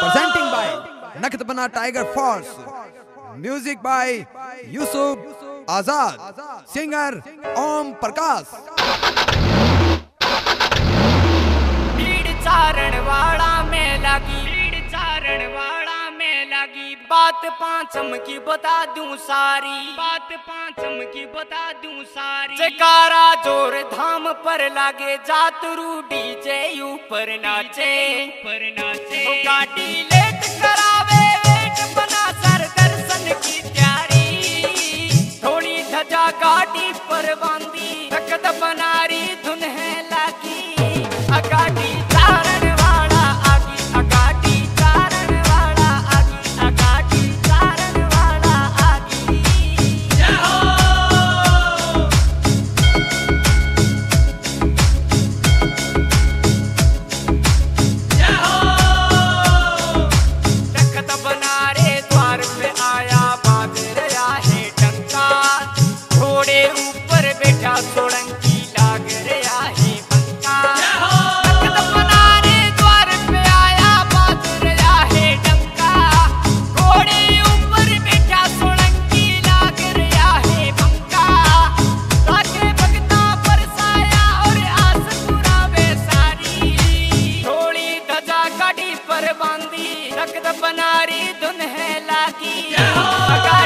Presenting by Nakhat Bana tiger force music by Yusuf Azad singer Om Prakash Charan वाला मेला की चारण वाला बात पांचम की बता दूँ सारी। बात पांचम की बता दूँ सारी। जकारा ज़ोर धाम पर लागे जातरू डीजे ऊपर नाचे। ऊपर नाचे। गाड़ी लेट करावे वेट बना सर दर्शन की तैयारी। थोड़ी धजा गाड़ी पर बांधी तकत बनारी धुन है लागी अगाड़ी बनारी धुन है लागी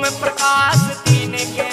में प्रकाश दीने के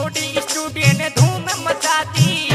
ओडी स्टूडियो ने धूम मचाती।